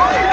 Oh,